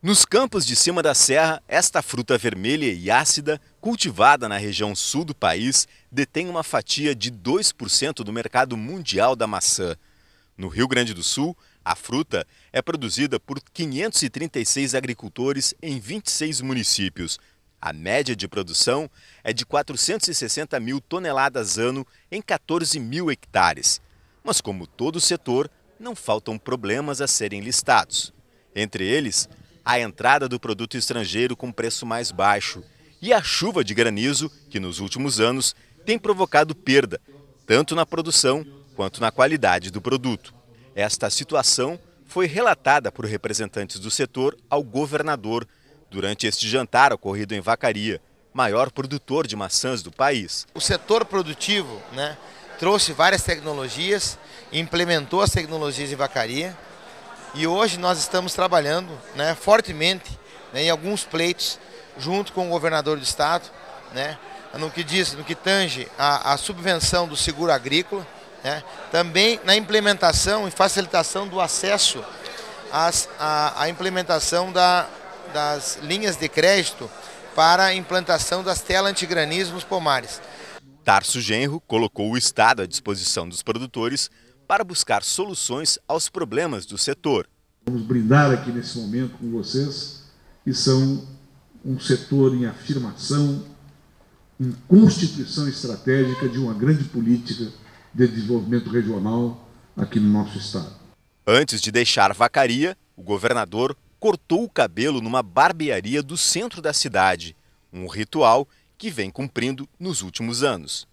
Nos campos de cima da serra, esta fruta vermelha e ácida, cultivada na região sul do país, detém uma fatia de 2% do mercado mundial da maçã. No Rio Grande do Sul, a fruta é produzida por 536 agricultores em 26 municípios. A média de produção é de 460 mil toneladas ano em 14 mil hectares. Mas, como todo setor, não faltam problemas a serem listados. Entre eles, a entrada do produto estrangeiro com preço mais baixo e a chuva de granizo, que nos últimos anos tem provocado perda, tanto na produção quanto na qualidade do produto. Esta situação foi relatada por representantes do setor ao governador durante este jantar ocorrido em Vacaria, maior produtor de maçãs do país. O setor produtivo né, trouxe várias tecnologias, implementou as tecnologias em Vacaria e hoje nós estamos trabalhando né, fortemente né, em alguns pleitos, junto com o governador do estado, né, no que diz, no que tange a, a subvenção do seguro agrícola, né, também na implementação e facilitação do acesso às, à, à implementação da, das linhas de crédito para a implantação das telas antigranizo nos pomares. Tarso Genro colocou o Estado à disposição dos produtores para buscar soluções aos problemas do setor. Vamos brindar aqui nesse momento com vocês, que são um setor em afirmação, em constituição estratégica de uma grande política de desenvolvimento regional aqui no nosso estado. Antes de deixar Vacaria, o governador cortou o cabelo numa barbearia do centro da cidade, um ritual que vem cumprindo nos últimos anos.